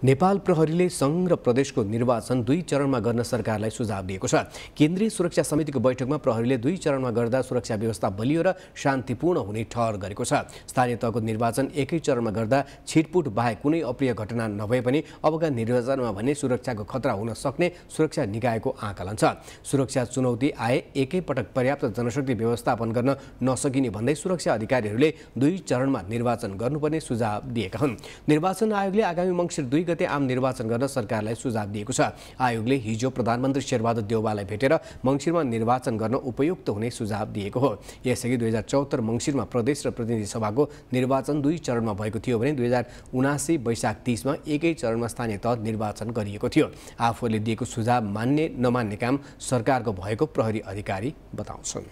नेपाल प्रहरीले सङ्घ र प्रदेशको निर्वाचन दुई चरणमा गर्न सरकारलाई सुझाव दिएको छ। केन्द्रीय सुरक्षा समितिको बैठकमा प्रहरीले दुई चरणमा गर्दा सुरक्षा व्यवस्था बलियो र शान्तिपूर्ण हुने ठहर गरेको छ। स्थानीय तहको निर्वाचन एकै चरणमा गर्दा छिटपुट बाहेक कुनै अप्रिय घटना नभए पनि अबका निर्वाचनमा भने सुरक्षाको खतरा हुन सक्ने सुरक्षा निकायको आकलन छ। सुरक्षा चुनौती आए एकैपटक पर्याप्त जनशक्ति व्यवस्थापन गर्न नसकिने भन्दै सुरक्षा अधिकारीहरूले दुई चरणमा निर्वाचन गर्नुपर्ने सुझाव दिएका हुन्। निर्वाचन आयोगले आगामी मङ्सिर दुई गते आम निर्वाचन गर्न सरकारलाई सुझाव दिएको छ। आयोगले हिजो प्रधानमन्त्री शेरबहादुर देउवालाई भेटेर मङ्सिरमा निर्वाचन गर्न उपयुक्त हुने सुझाव दिएको हो। यसअघि दुई हजार चौहत्तर मङ्सिरमा प्रदेश र प्रतिनिधि सभाको निर्वाचन दुई चरणमा भएको थियो भने दुई हजार उनासी वैशाख तिसमा एकै चरणमा स्थानीय तह निर्वाचन गरिएको थियो। आफूले दिएको सुझाव मान्ने नमान्ने काम सरकारको भएको प्रहरी अधिकारी बताउँछन्।